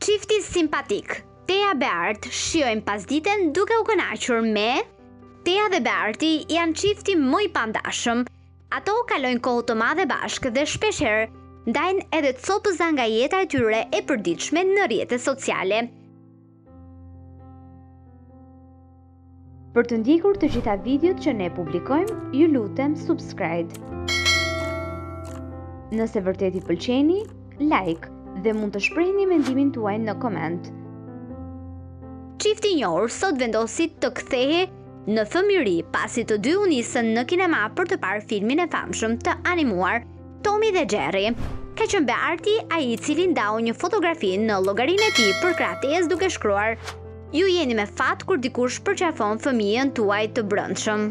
Çifti simpatik, Tea Beart shijojnë pasditen duke u kënaqur me Tea dhe Bearti janë çifti më i pandashëm. Ato kalojnë kohë të madhe bashkë dhe shpesh herë ndajnë edhe copëza nga jeta e tyre e përditshme në rrjetet sociale. Për të ndjekur të gjitha videot që ne publikojmë, ju lutem subscribe. Nëse vërtet i pëlqeni, like dhe mund të shprehni mendimin tuaj në koment. Çifti i njohur sot vendosi të kthehej në fëmijëri pasi të dy u nisën në kinema për të parë filmin e famshëm të animuar Tomi dhe Xherri. Ka qenë Bearti ai i cili ndau një fotografi në llogarinë e tij përkrah Teas duke shkruar Ju jeni me fat kur dikush përqafon fëmijën tuaj të brendshëm.